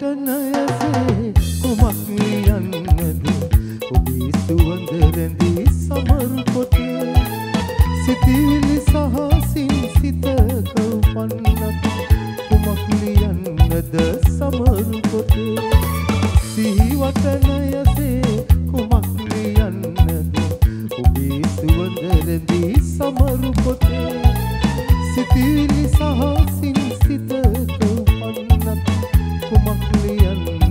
නයසේ කුමක් යන්නද ඔබේ සුවඳ රැඳී සමරු පොතේ සිතිවිලි සහ සිත කවපන්නක් කුමක් ලියන්නද සමරු පොතේ සිහිවට නයසේ කුමක් ලියන්නද ඔබේ සුවඳ රැඳී සමරු පොතේ සිතිවිලි සහ සිත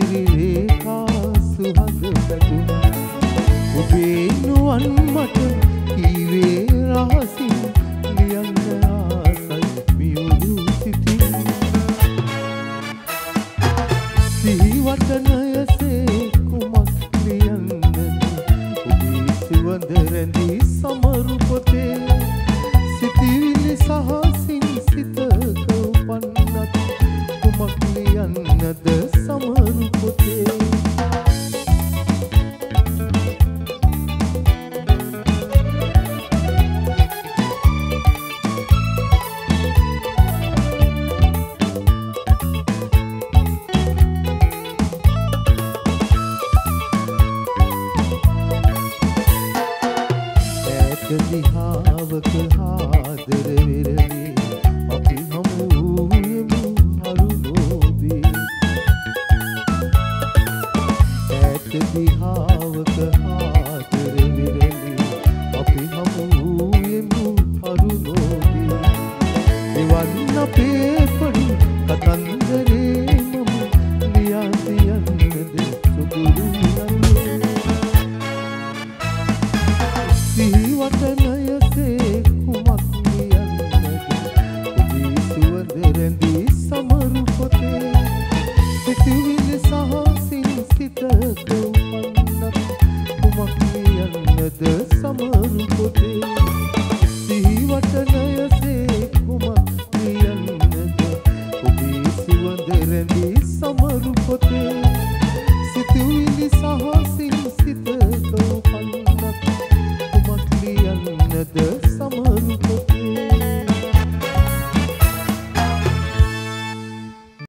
සිරි රේඛා සුහඳ පැතුණා ඔබේ නුවන් මට කීවේ රහසින් ලියන්න ආසයි මියුණු සිතින්. සිහි වටනය țină de seamănă cu tine दिहावक हादर विर සෙබිහාවක හාතරවිරලි අපි හමුවූයෙමු හරුණෝදී එවන් අපේ පඩි කතන්දරේ මම ලියාතියන්නද සුපුරුියන්න සිහිවටන mă